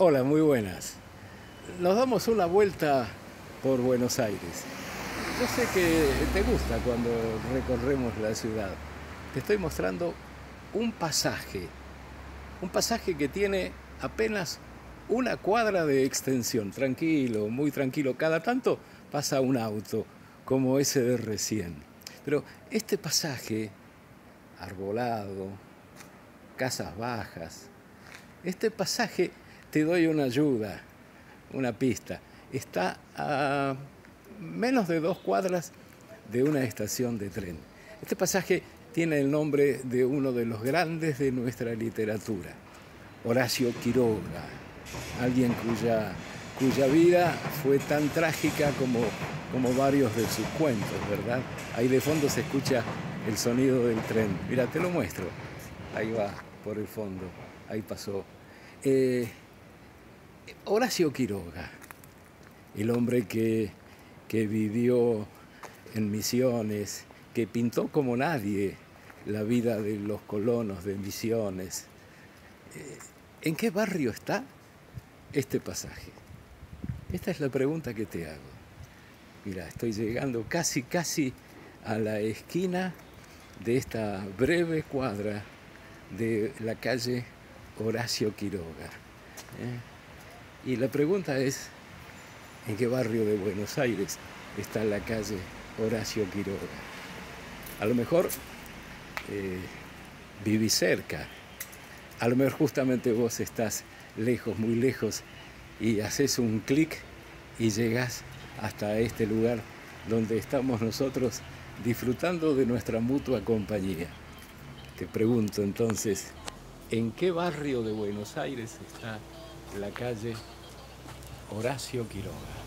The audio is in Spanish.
Hola, muy buenas. Nos damos una vuelta por Buenos Aires. Yo sé que te gusta cuando recorremos la ciudad. Te estoy mostrando un pasaje, un pasaje que tiene apenas una cuadra de extensión, tranquilo, muy tranquilo. Cada tanto pasa un auto, como ese de recién. Pero este pasaje, arbolado, casas bajas, este pasaje, te doy una ayuda, una pista, está a menos de dos cuadras de una estación de tren. Este pasaje tiene el nombre de uno de los grandes de nuestra literatura, Horacio Quiroga, alguien cuya, cuya vida fue tan trágica como, como varios de sus cuentos, ¿verdad? Ahí de fondo se escucha el sonido del tren. Mira, te lo muestro. Ahí va, por el fondo. Ahí pasó. Eh, Horacio Quiroga, el hombre que, que vivió en Misiones, que pintó como nadie la vida de los colonos de Misiones. Eh, ¿En qué barrio está este pasaje? Esta es la pregunta que te hago. Mira, estoy llegando casi, casi a la esquina de esta breve cuadra de la calle Horacio Quiroga. ¿eh? Y la pregunta es, ¿en qué barrio de Buenos Aires está la calle Horacio Quiroga? A lo mejor eh, vivís cerca, a lo mejor justamente vos estás lejos, muy lejos, y haces un clic y llegas hasta este lugar donde estamos nosotros disfrutando de nuestra mutua compañía. Te pregunto entonces, ¿en qué barrio de Buenos Aires está la calle Horacio Quiroga?